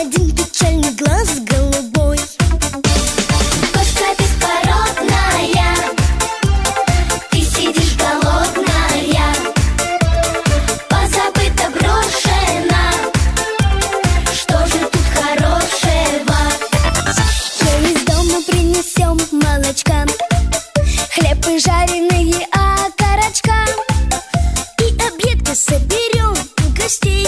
один печальный глаз голубой. Кошка беспородная, ты сидишь голодная, позабыта, брошена. Что же тут хорошего? Я из дома принесем молочка, хлеб и жареные окорочка. И объедки соберем у гостей.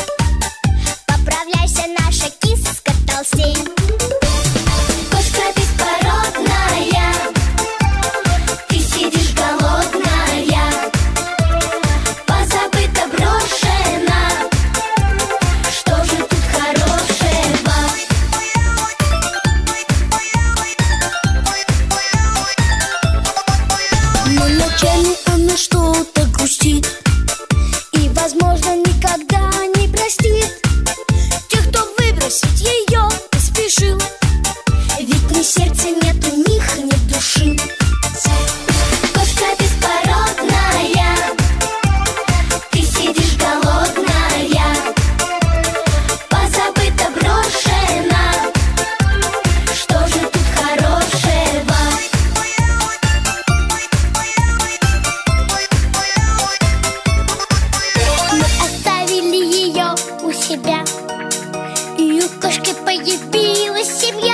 возможно, не себя. И у кошки появилась семья.